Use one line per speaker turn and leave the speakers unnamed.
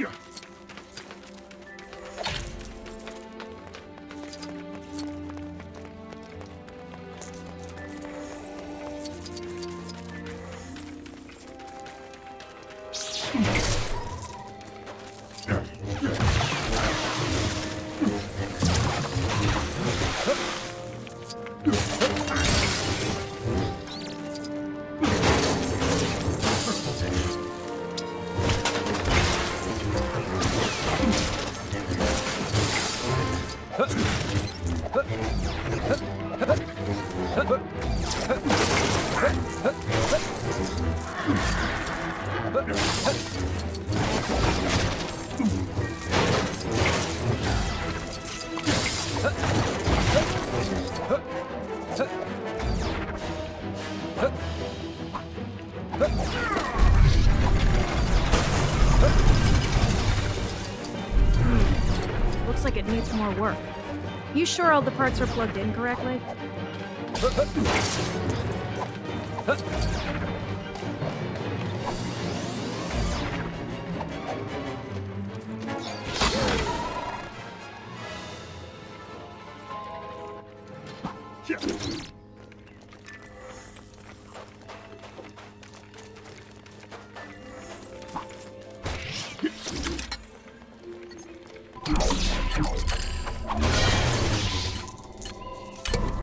Yeah. Huh? like it needs more work. You sure all the parts are plugged in correctly? Yeah.